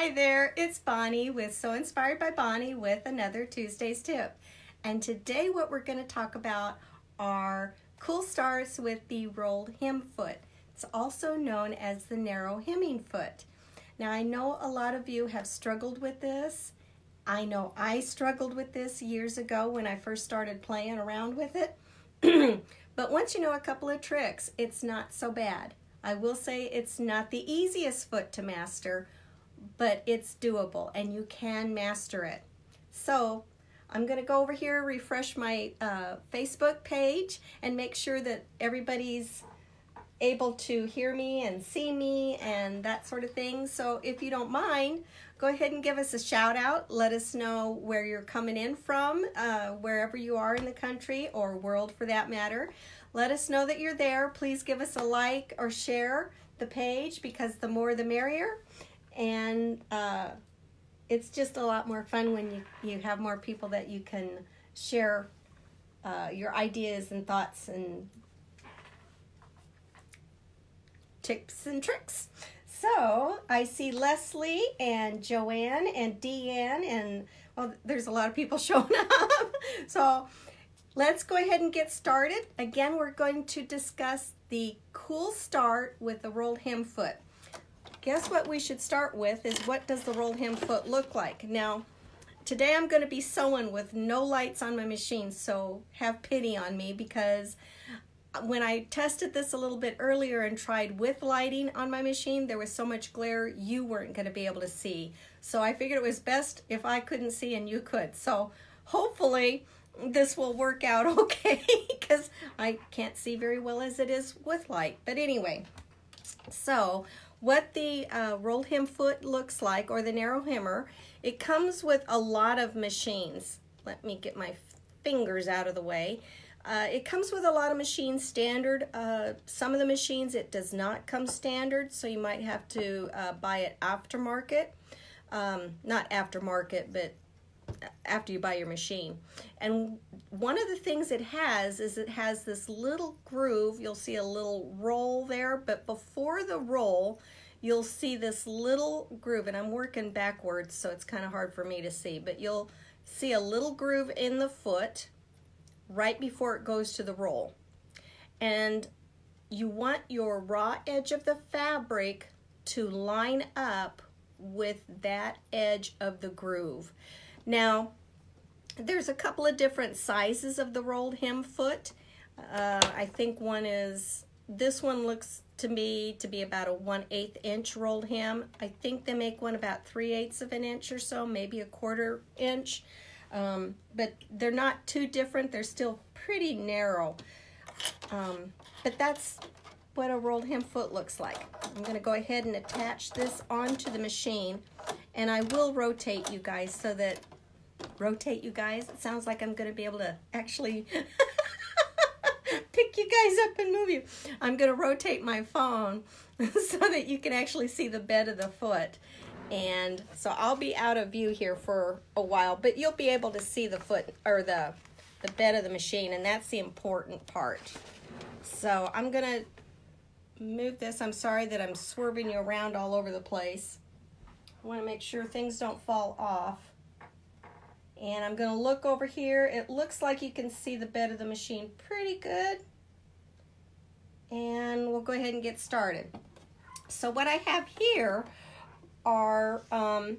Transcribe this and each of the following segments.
Hi there, it's Bonnie with Sew Inspired by Bonnie with another Tuesday's tip. And today what we're going to talk about are cool starts with the rolled hem foot. It's also known as the narrow hemming foot. Now I know a lot of you have struggled with this. I know I struggled with this years ago when I first started playing around with it. but once you know a couple of tricks, it's not so bad. I will say it's not the easiest foot to master, but it's doable and you can master it. So I'm going to go over here, refresh my uh, Facebook page and make sure that everybody's able to hear me and see me and that sort of thing. So if you don't mind, go ahead and give us a shout out. Let us know where you're coming in from, uh, wherever you are in the country or world for that matter. Let us know that you're there. Please give us a like or share the page because the more the merrier. And uh, it's just a lot more fun when you, you have more people that you can share uh, your ideas and thoughts and tips and tricks. So I see Leslie and Joanne and Deanne and well, there's a lot of people showing up. so let's go ahead and get started. Again, we're going to discuss the cool start with the rolled hem foot. Guess what we should start with is what does the rolled hem foot look like? Now, today I'm going to be sewing with no lights on my machine, so have pity on me because when I tested this a little bit earlier and tried with lighting on my machine, there was so much glare you weren't going to be able to see. So I figured it was best if I couldn't see and you could. So hopefully this will work out okay because I can't see very well as it is with light. But anyway, so what the uh, rolled hem foot looks like or the narrow hemmer, it comes with a lot of machines. Let me get my fingers out of the way. Uh, it comes with a lot of machines standard. Uh, some of the machines it does not come standard, so you might have to uh, buy it aftermarket. Um, not aftermarket, but after you buy your machine. And one of the things it has is it has this little groove. You'll see a little roll there, but before the roll, you'll see this little groove. And I'm working backwards, so it's kind of hard for me to see, but you'll see a little groove in the foot right before it goes to the roll. And you want your raw edge of the fabric to line up with that edge of the groove. Now, there's a couple of different sizes of the rolled hem foot. Uh, I think one is, this one looks to me to be about a 1 8 inch rolled hem. I think they make one about 3 eighths of an inch or so, maybe a quarter inch. Um, but they're not too different. They're still pretty narrow. Um, but that's what a rolled hem foot looks like. I'm going to go ahead and attach this onto the machine and I will rotate you guys so that rotate you guys it sounds like I'm going to be able to actually pick you guys up and move you I'm going to rotate my phone so that you can actually see the bed of the foot and so I'll be out of view here for a while, but you'll be able to see the foot or the, the bed of the machine, and that's the important part. So I'm gonna move this. I'm sorry that I'm swerving you around all over the place. I wanna make sure things don't fall off. And I'm gonna look over here. It looks like you can see the bed of the machine pretty good. And we'll go ahead and get started. So what I have here are um,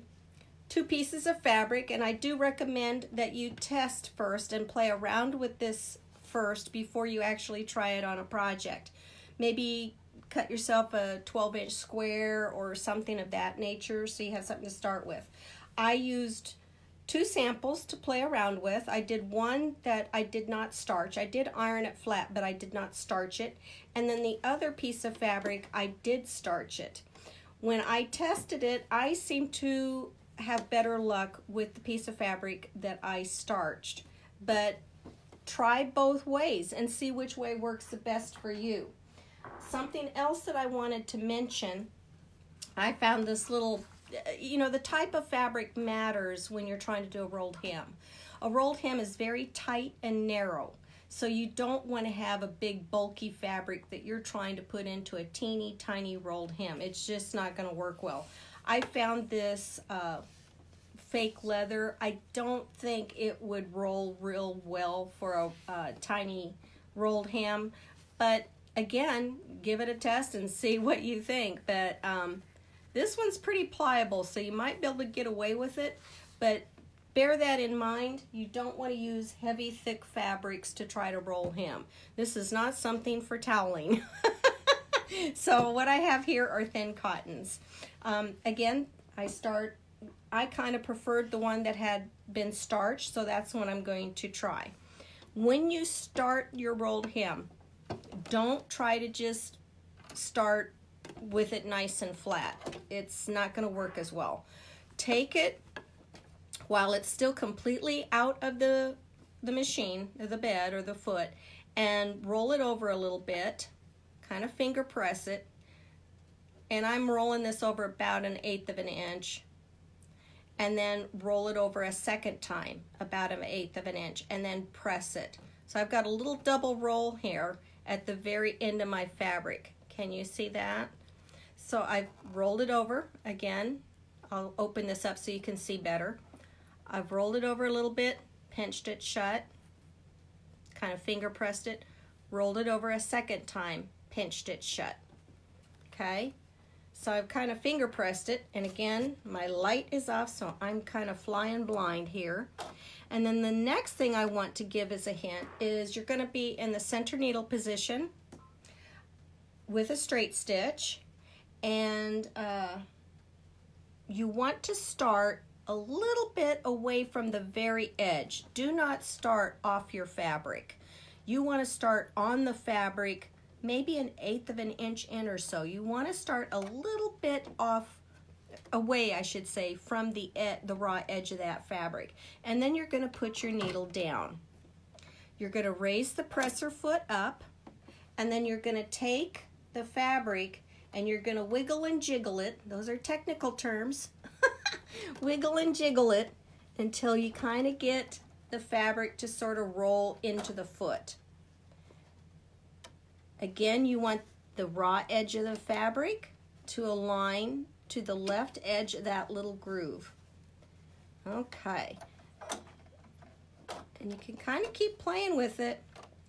two pieces of fabric and I do recommend that you test first and play around with this first before you actually try it on a project. Maybe cut yourself a 12 inch square or something of that nature so you have something to start with. I used two samples to play around with. I did one that I did not starch. I did iron it flat, but I did not starch it. And then the other piece of fabric, I did starch it. When I tested it, I seemed to have better luck with the piece of fabric that I starched. But try both ways and see which way works the best for you. Something else that I wanted to mention, I found this little, you know, the type of fabric matters when you're trying to do a rolled hem. A rolled hem is very tight and narrow. So you don't want to have a big bulky fabric that you're trying to put into a teeny tiny rolled hem. It's just not going to work well. I found this uh, fake leather. I don't think it would roll real well for a, a tiny rolled hem, but again, give it a test and see what you think. But um, this one's pretty pliable, so you might be able to get away with it, but bear that in mind. You don't want to use heavy, thick fabrics to try to roll hem. This is not something for toweling. so what I have here are thin cottons. Um, again, I start I kind of preferred the one that had been starched, so that's what I'm going to try. When you start your rolled hem, don't try to just start with it nice and flat. It's not going to work as well. Take it while it's still completely out of the, the machine, the bed, or the foot, and roll it over a little bit, kind of finger press it, and I'm rolling this over about an eighth of an inch and then roll it over a second time, about an eighth of an inch, and then press it. So I've got a little double roll here at the very end of my fabric. Can you see that? So I've rolled it over again. I'll open this up so you can see better. I've rolled it over a little bit, pinched it shut, kind of finger pressed it, rolled it over a second time, pinched it shut. Okay, so I've kind of finger pressed it, and again, my light is off, so I'm kind of flying blind here. And then the next thing I want to give as a hint is you're gonna be in the center needle position with a straight stitch, and uh, you want to start a little bit away from the very edge. Do not start off your fabric. You wanna start on the fabric maybe an eighth of an inch in or so. You want to start a little bit off away, I should say, from the, the raw edge of that fabric. And then you're going to put your needle down. You're going to raise the presser foot up, and then you're going to take the fabric and you're going to wiggle and jiggle it. Those are technical terms. wiggle and jiggle it until you kind of get the fabric to sort of roll into the foot. Again, you want the raw edge of the fabric to align to the left edge of that little groove. Okay. And you can kind of keep playing with it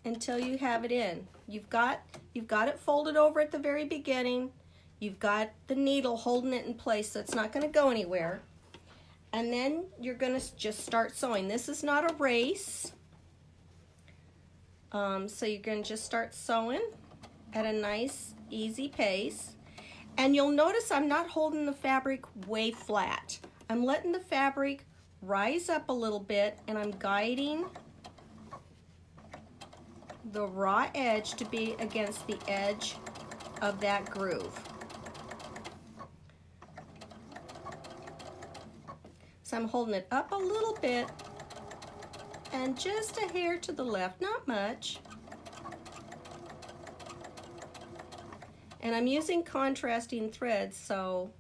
until you have it in. You've got, you've got it folded over at the very beginning. You've got the needle holding it in place so it's not going to go anywhere. And then you're going to just start sewing. This is not a race. Um, so you're going to just start sewing at a nice, easy pace. And you'll notice I'm not holding the fabric way flat. I'm letting the fabric rise up a little bit and I'm guiding the raw edge to be against the edge of that groove. So I'm holding it up a little bit and just a hair to the left, not much. And I'm using contrasting threads, so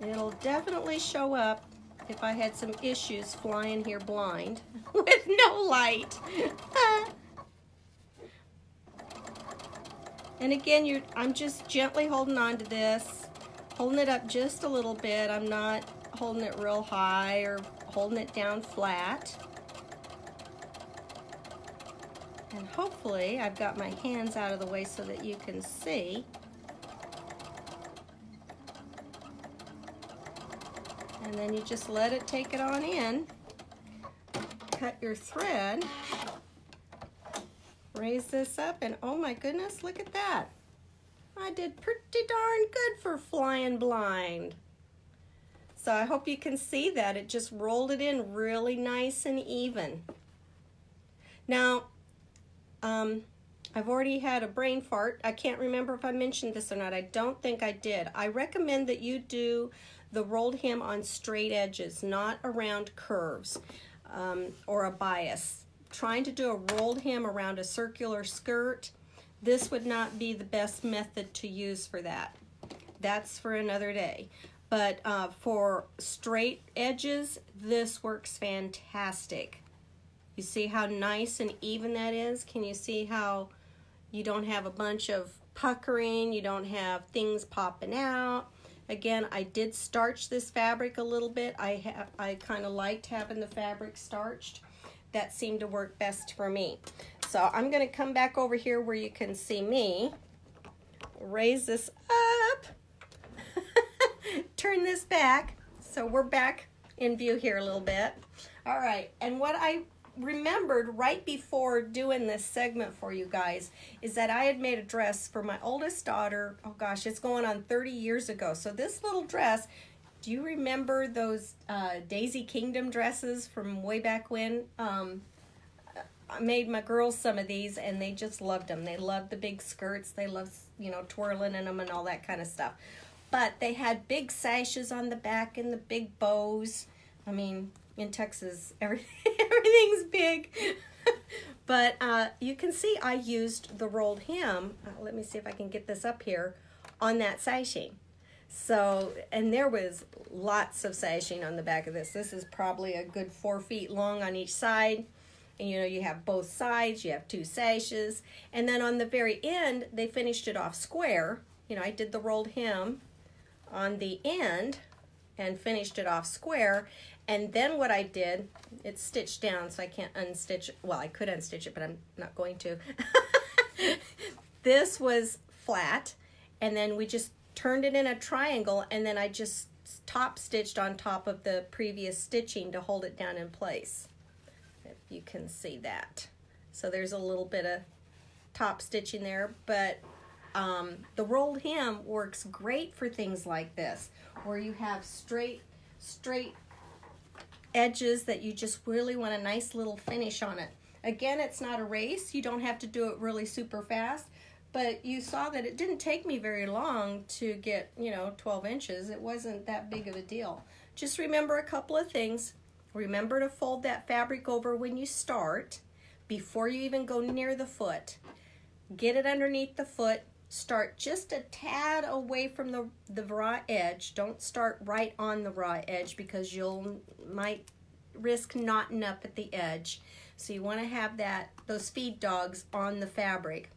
it'll definitely show up if I had some issues flying here blind with no light. and again, you're, I'm just gently holding on to this, holding it up just a little bit. I'm not holding it real high or holding it down flat. And hopefully I've got my hands out of the way so that you can see. And then you just let it take it on in. Cut your thread. Raise this up and oh my goodness, look at that. I did pretty darn good for flying blind. So I hope you can see that. It just rolled it in really nice and even. Now, um, I've already had a brain fart. I can't remember if I mentioned this or not. I don't think I did. I recommend that you do the rolled hem on straight edges, not around curves um, or a bias. Trying to do a rolled hem around a circular skirt, this would not be the best method to use for that. That's for another day. But uh, for straight edges, this works fantastic. You see how nice and even that is? Can you see how you don't have a bunch of puckering, you don't have things popping out. Again, I did starch this fabric a little bit. I have I kind of liked having the fabric starched. That seemed to work best for me. So I'm going to come back over here where you can see me. Raise this up. Turn this back. So we're back in view here a little bit. All right, and what I remembered right before doing this segment for you guys is that I had made a dress for my oldest daughter. Oh gosh, it's going on 30 years ago. So this little dress, do you remember those uh, Daisy Kingdom dresses from way back when? Um, I made my girls some of these and they just loved them. They loved the big skirts. They loved, you know, twirling in them and all that kind of stuff. But they had big sashes on the back and the big bows. I mean, in Texas, everything, everything's big. but uh, you can see I used the rolled hem. Uh, let me see if I can get this up here on that sashing. So, and there was lots of sashing on the back of this. This is probably a good four feet long on each side. And you know, you have both sides, you have two sashes. And then on the very end, they finished it off square. You know, I did the rolled hem on the end and finished it off square. And then what I did, it's stitched down so I can't unstitch, well I could unstitch it but I'm not going to. this was flat and then we just turned it in a triangle and then I just top stitched on top of the previous stitching to hold it down in place. If you can see that. So there's a little bit of top stitching there, but um, the rolled hem works great for things like this, where you have straight, straight edges that you just really want a nice little finish on it. Again, it's not a race. You don't have to do it really super fast, but you saw that it didn't take me very long to get, you know, 12 inches. It wasn't that big of a deal. Just remember a couple of things. Remember to fold that fabric over when you start, before you even go near the foot. Get it underneath the foot. Start just a tad away from the, the raw edge. Don't start right on the raw edge because you'll might risk knotting up at the edge. So you want to have that those feed dogs on the fabric.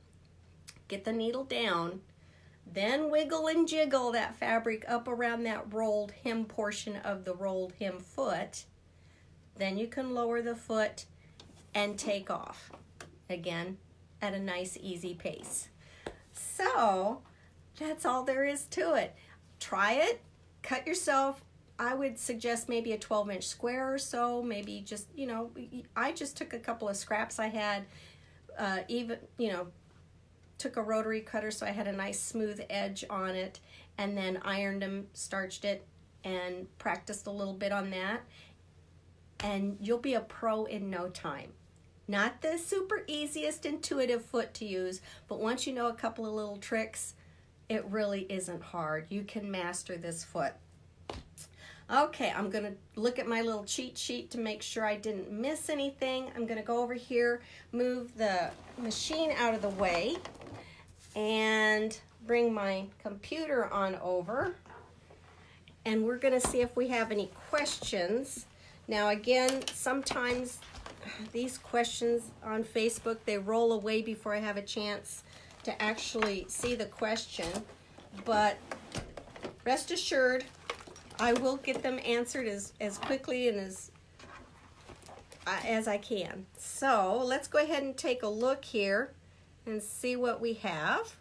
Get the needle down, then wiggle and jiggle that fabric up around that rolled hem portion of the rolled hem foot. Then you can lower the foot and take off. Again, at a nice easy pace. So that's all there is to it. Try it, cut yourself I would suggest maybe a 12 inch square or so, maybe just, you know, I just took a couple of scraps I had, uh, even, you know, took a rotary cutter so I had a nice smooth edge on it, and then ironed them, starched it, and practiced a little bit on that. And you'll be a pro in no time. Not the super easiest intuitive foot to use, but once you know a couple of little tricks, it really isn't hard. You can master this foot. Okay, I'm to look at my little cheat sheet to make sure I didn't miss anything. I'm to go over here, move the machine out of the way, and bring my computer on over. And we're to see if we have any questions. Now again, sometimes these questions on Facebook, they roll away before I have a chance to actually see the question. But rest assured, I will get them answered as, as quickly and as uh, as I can. So let's go ahead and take a look here and see what we have.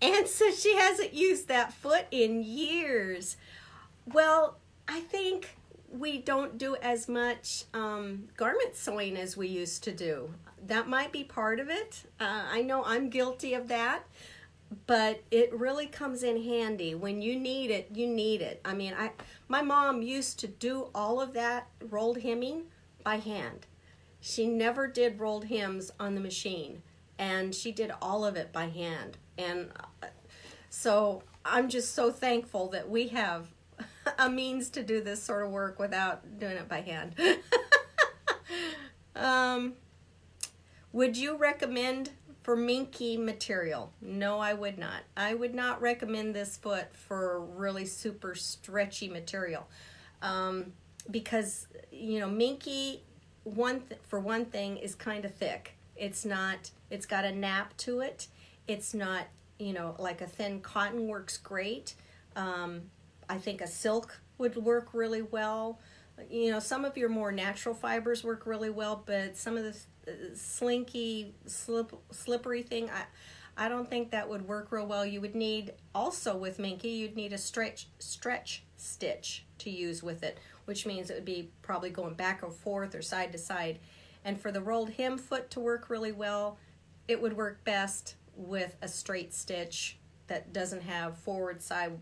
And so she hasn't used that foot in years. Well, I think we don't do as much um, garment sewing as we used to do. That might be part of it. Uh, I know I'm guilty of that but it really comes in handy when you need it you need it i mean i my mom used to do all of that rolled hemming by hand she never did rolled hems on the machine and she did all of it by hand and uh, so i'm just so thankful that we have a means to do this sort of work without doing it by hand um, would you recommend for minky material. No, I would not. I would not recommend this foot for really super stretchy material um, because, you know, minky, one for one thing, is kind of thick. It's not, it's got a nap to it. It's not, you know, like a thin cotton works great. Um, I think a silk would work really well. You know, some of your more natural fibers work really well, but some of the slinky, slip, slippery thing, I, I don't think that would work real well. You would need also with Minky, you'd need a stretch stretch stitch to use with it, which means it would be probably going back and forth or side to side. And for the rolled hem foot to work really well, it would work best with a straight stitch that doesn't have forward side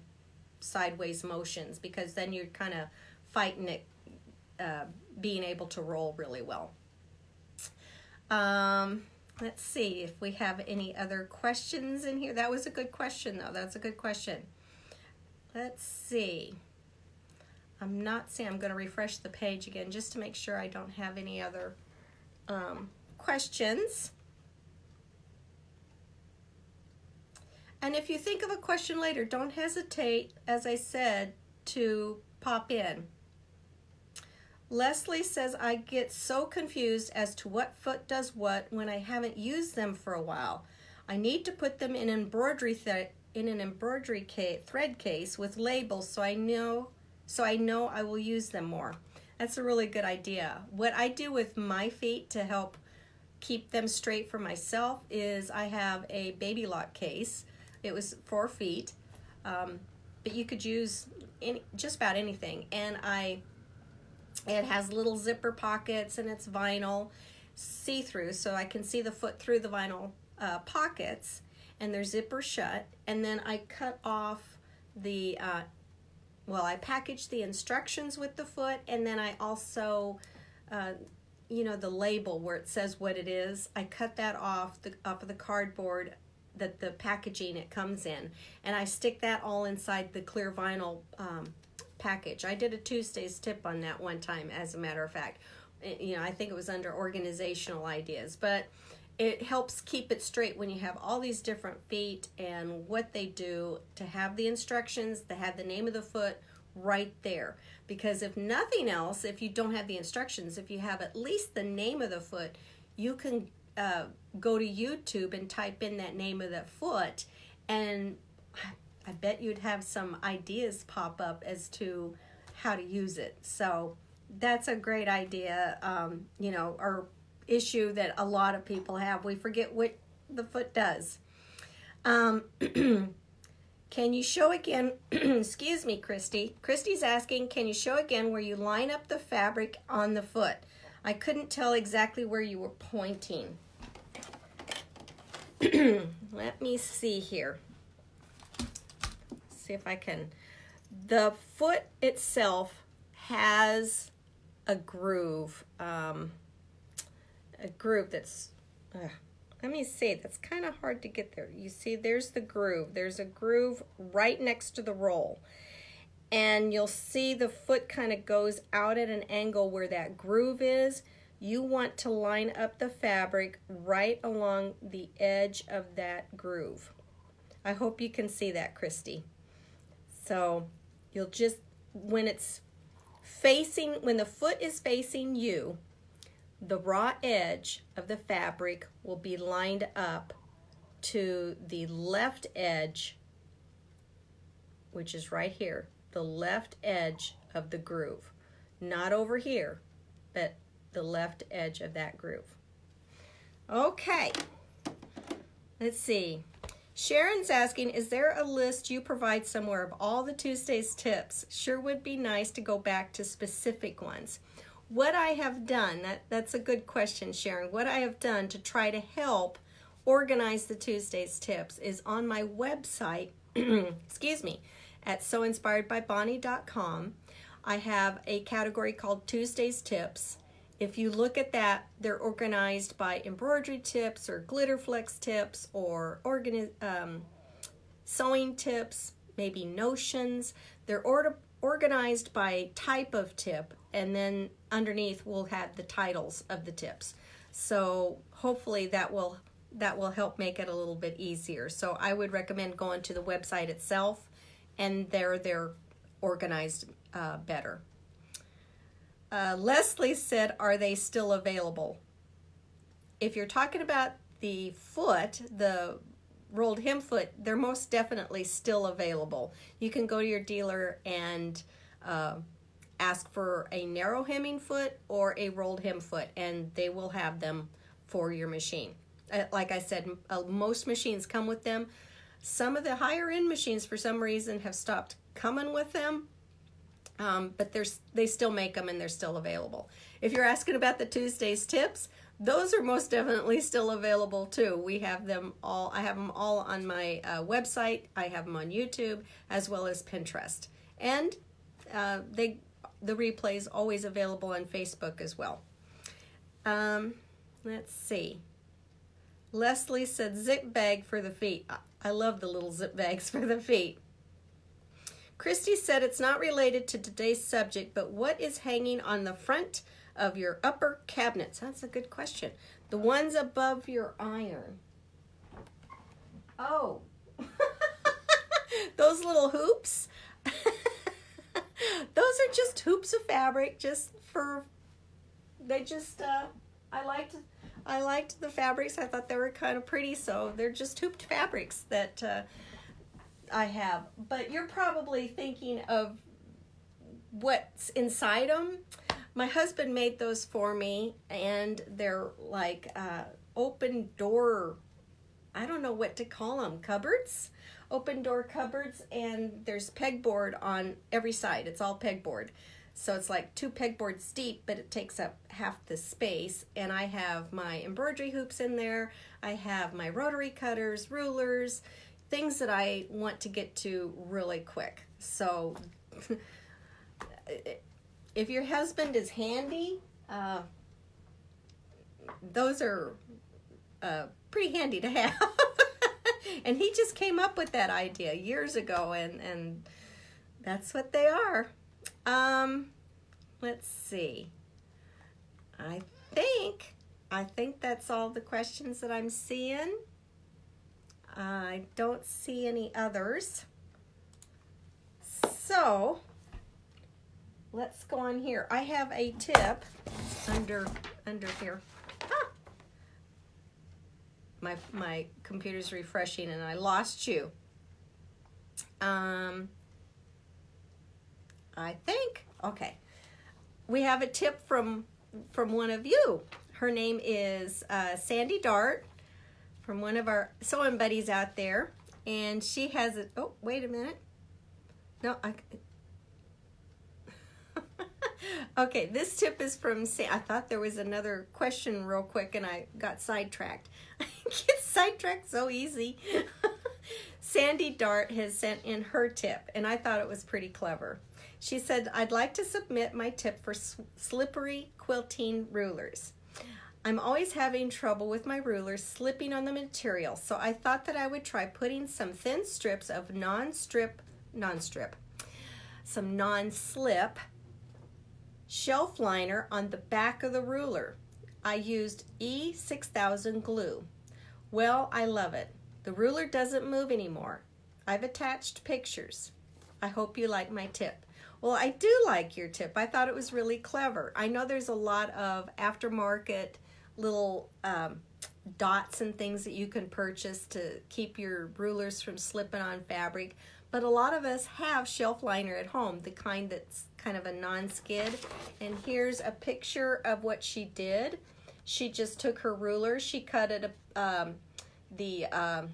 sideways motions because then you're kind of fighting it uh, being able to roll really well. Um, let's see if we have any other questions in here. That was a good question though. That's a good question. Let's see. I'm not seeing, I'm going to refresh the page again just to make sure I don't have any other um, questions. And if you think of a question later, don't hesitate, as I said, to pop in. Leslie says, I get so confused as to what foot does what when I haven't used them for a while. I need to put them in embroidery in an embroidery ca thread case with labels so I know so I know I will use them more. That's a really good idea. What I do with my feet to help keep them straight for myself is I have a Baby Lock case it was for feet, um, but you could use any, just about anything. And I, it has little zipper pockets and it's vinyl, see-through, so I can see the foot through the vinyl uh, pockets, and they're zipper shut. And then I cut off the, uh, well, I package the instructions with the foot, and then I also, uh, you know, the label where it says what it is. I cut that off the off of the cardboard the, the packaging it comes in. And I stick that all inside the clear vinyl um, package. I did a Tuesday's tip on that one time, as a matter of fact. It, you know, I think it was under organizational ideas, but it helps keep it straight when you have all these different feet and what they do to have the instructions, to have the name of the foot right there. Because if nothing else, if you don't have the instructions, if you have at least the name of the foot, you can uh, go to YouTube and type in that name of that foot, and I bet you'd have some ideas pop up as to how to use it. So that's a great idea, um, you know, or issue that a lot of people have. We forget what the foot does. Um, can you show again, excuse me, Christy. Christy's asking, can you show again where you line up the fabric on the foot? I couldn't tell exactly where you were pointing. Let me see here. See if I can. The foot itself has a groove, um, a groove that's, uh, let me see, that's kind of hard to get there. You see, there's the groove. There's a groove right next to the roll and you'll see the foot kind of goes out at an angle where that groove is. You want to line up the fabric right along the edge of that groove. I hope you can see that, Christy. So you'll just, when it's facing, when the foot is facing you, the raw edge of the fabric will be lined up to the left edge, which is right here, the left edge of the groove. Not over here, but the left edge of that groove. Okay, let's see. Sharon's asking, is there a list you provide somewhere of all the Tuesday's tips? Sure would be nice to go back to specific ones. What I have done, that, that's a good question, Sharon. What I have done to try to help organize the Tuesday's tips is on my website, excuse me, at sewinspiredbybonnie.com. I have a category called Tuesday's Tips. If you look at that, they're organized by embroidery tips or glitter flex tips or um, sewing tips, maybe notions. They're or organized by type of tip and then underneath we'll have the titles of the tips. So hopefully that will that will help make it a little bit easier. So I would recommend going to the website itself and there they're organized uh, better. Uh, Leslie said, are they still available? If you're talking about the foot, the rolled hem foot, they're most definitely still available. You can go to your dealer and uh, ask for a narrow hemming foot or a rolled hem foot, and they will have them for your machine. Uh, like I said, uh, most machines come with them. Some of the higher end machines, for some reason, have stopped coming with them, um, but there's they still make them and they're still available. If you're asking about the Tuesdays tips, those are most definitely still available too. We have them all. I have them all on my uh, website. I have them on YouTube as well as Pinterest, and uh, they the replay is always available on Facebook as well. Um, let's see. Leslie said zip bag for the feet. I love the little zip bags for the feet. Christy said it's not related to today's subject, but what is hanging on the front of your upper cabinets? That's a good question. The ones above your iron. Oh, those little hoops. those are just hoops of fabric, just for. They just. Uh, I liked. I liked the fabrics. I thought they were kind of pretty, so they're just hooped fabrics that uh, I have. But you're probably thinking of what's inside them. My husband made those for me, and they're like uh, open door. I don't know what to call them. Cupboards, open door cupboards, and there's pegboard on every side. It's all pegboard. So it's like two pegboards deep, but it takes up half the space. And I have my embroidery hoops in there. I have my rotary cutters, rulers, things that I want to get to really quick. So if your husband is handy, uh, those are uh, pretty handy to have. and he just came up with that idea years ago, and, and that's what they are. Um, let's see. I think, I think that's all the questions that I'm seeing. I don't see any others. So, let's go on here. I have a tip under under here. Ah! My my computer's refreshing and I lost you. Um I think okay. We have a tip from from one of you. Her name is uh, Sandy Dart from one of our sewing buddies out there, and she has it. Oh, wait a minute. No, I. okay, this tip is from. I thought there was another question real quick, and I got sidetracked. I get sidetracked so easy. Sandy Dart has sent in her tip, and I thought it was pretty clever. She said, I'd like to submit my tip for slippery quilting rulers. I'm always having trouble with my rulers slipping on the material, so I thought that I would try putting some thin strips of non-strip, non-strip, some non-slip shelf liner on the back of the ruler. I used E6000 glue. Well, I love it. The ruler doesn't move anymore. I've attached pictures. I hope you like my tip. Well, I do like your tip. I thought it was really clever. I know there's a lot of aftermarket little um, dots and things that you can purchase to keep your rulers from slipping on fabric. But a lot of us have shelf liner at home, the kind that's kind of a non-skid. And here's a picture of what she did. She just took her ruler, she cut it, um, the um,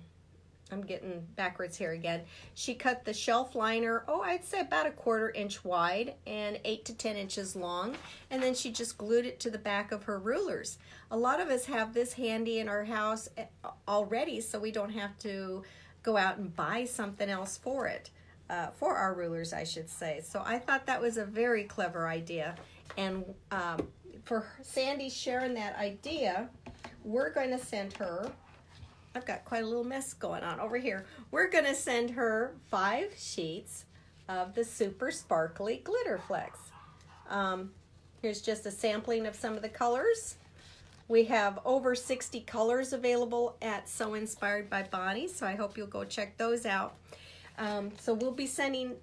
I'm getting backwards here again. She cut the shelf liner, oh, I'd say about a quarter inch wide and eight to 10 inches long. And then she just glued it to the back of her rulers. A lot of us have this handy in our house eh, already, so we don't have to go out and buy something else for it. Uh, for our rulers, I should say. So I thought that was a very clever idea. And um, for Sandy sharing that idea, we're going to send her I've got quite a little mess going on over here. We're going to send her five sheets of the Super Sparkly Glitter Flex. Um, here's just a sampling of some of the colors. We have over 60 colors available at Sew Inspired by Bonnie, so I hope you'll go check those out. Um, so we'll be sending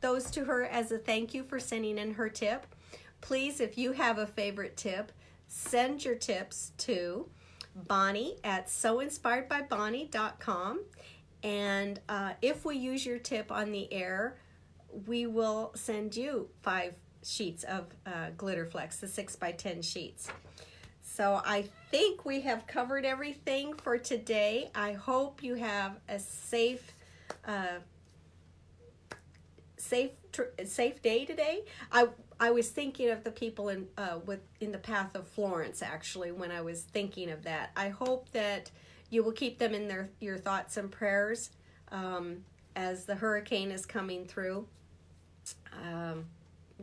those to her as a thank you for sending in her tip. Please, if you have a favorite tip, send your tips to Bonnie at sewinspiredbybonnie.com. And uh, if we use your tip on the air, we will send you five sheets of uh, glitter flex, the six by 10 sheets. So I think we have covered everything for today. I hope you have a safe, uh, safe, safe day today. I I was thinking of the people in uh, with in the path of Florence actually when I was thinking of that. I hope that you will keep them in their your thoughts and prayers um, as the hurricane is coming through. Um,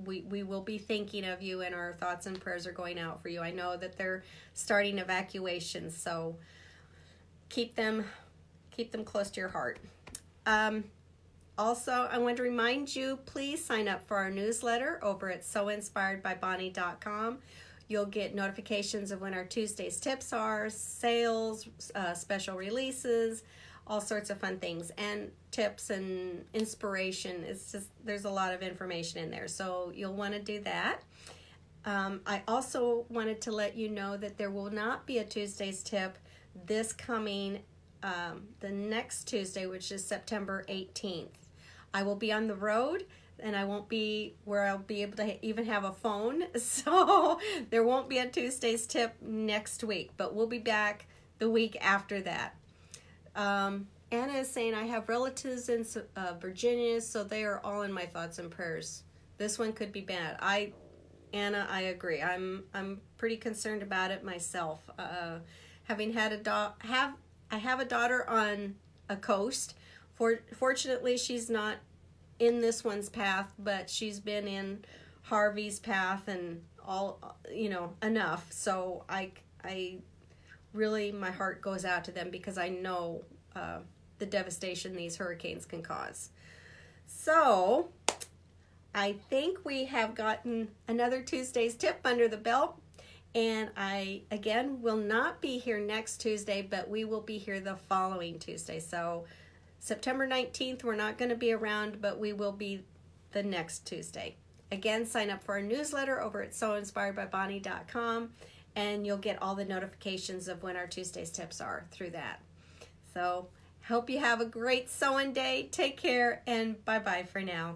we, we will be thinking of you and our thoughts and prayers are going out for you. I know that they're starting evacuations, so keep them keep them close to your heart. Um, also, I want to remind you, please sign up for our newsletter over at sewinspiredbybonnie.com. You'll get notifications of when our Tuesdays tips are, sales, uh, special releases, all sorts of fun things, and tips and inspiration. It's just, there's a lot of information in there. So you'll want to do that. Um, I also wanted to let you know that there will not be a Tuesdays tip this coming um, the next Tuesday, which is September 18th. I will be on the road and I won't be where I'll be able to even have a phone. So there won't be a Tuesday's tip next week, but we'll be back the week after that. Um, Anna is saying, I have relatives in uh, Virginia, so they are all in my thoughts and prayers. This one could be bad. I, Anna, I agree. I'm I'm pretty concerned about it myself. Uh, having had a dog, have I have a daughter on a coast for, fortunately, she's not in this one's path, but she's been in Harvey's path and all, you know, enough. So I, I really, my heart goes out to them because I know uh, the devastation these hurricanes can cause. So I think we have gotten another Tuesday's tip under the belt. And I, again, will not be here next Tuesday, but we will be here the following Tuesday. So September 19th, we're not going to be around, but we will be the next Tuesday. Again, sign up for our newsletter over at sewinspiredbybonnie.com and you'll get all the notifications of when our Tuesdays tips are through that. So, hope you have a great sewing day. Take care and bye bye for now.